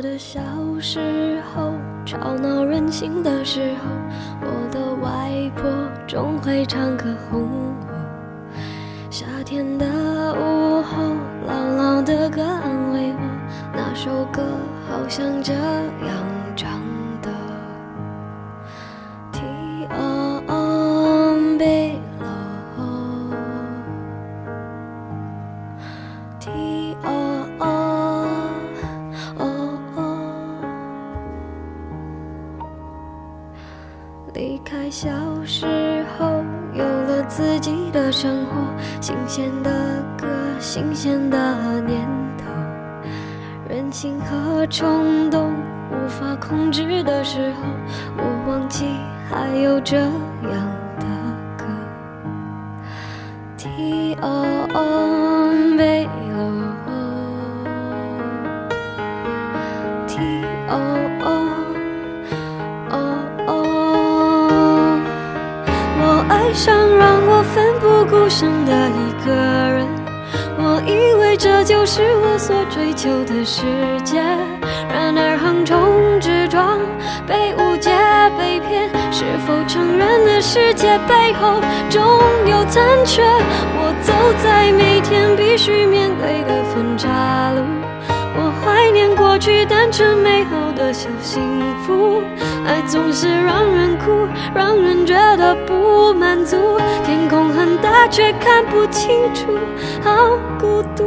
我的小时候，吵闹任性的时候，我的外婆总会唱歌哄我。夏天的午后，姥姥的歌安慰我，那首歌好像这样唱的。天安北离开小时候，有了自己的生活，新鲜的歌，新鲜的念头，任性和冲动无法控制的时候，我忘记还有这样爱上让我奋不顾身的一个人，我以为这就是我所追求的世界。然而横冲直撞，被误解、被骗，是否承认的世界背后总有残缺？我走在每天必须面对的分岔路。去单纯美好的小幸福，爱总是让人哭，让人觉得不满足。天空很大，却看不清楚，好孤独。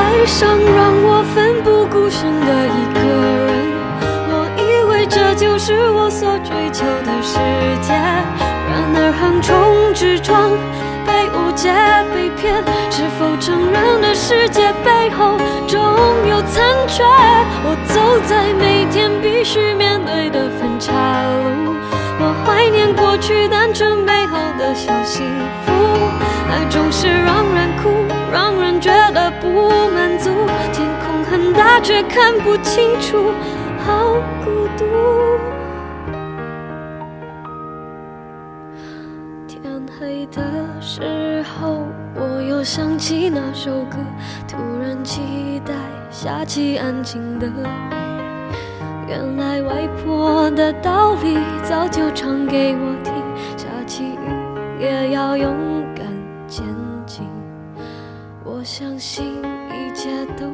爱上让我奋不顾身的一个人，我以为这就是我所追求的世界。然而横冲直撞，被误解、被骗，是否承认的世界背后总有残缺？我走在每天必须面对的分岔路，我怀念过去单纯美好的小幸福，爱总是让人却看不清楚，好孤独。天黑的时候，我又想起那首歌，突然期待下起安静的雨。原来外婆的道理早就唱给我听，下起雨也要勇敢前进。我相信一切都